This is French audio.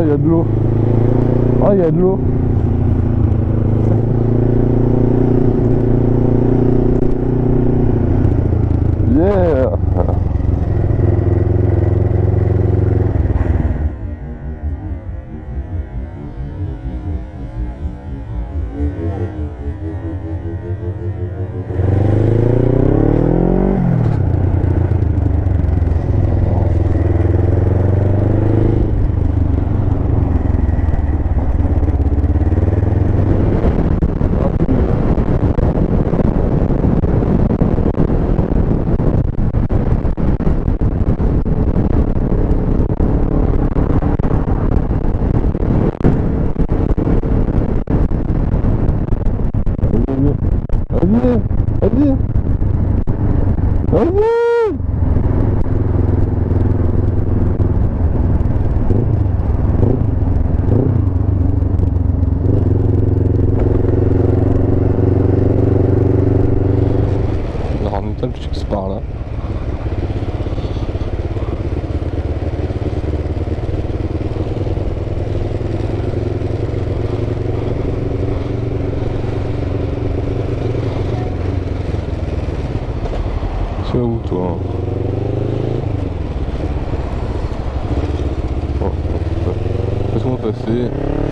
Ah, il y a de l'eau. Ah, il y a de l'eau. Par là. C'est où toi? Oh, Laisse-moi passer.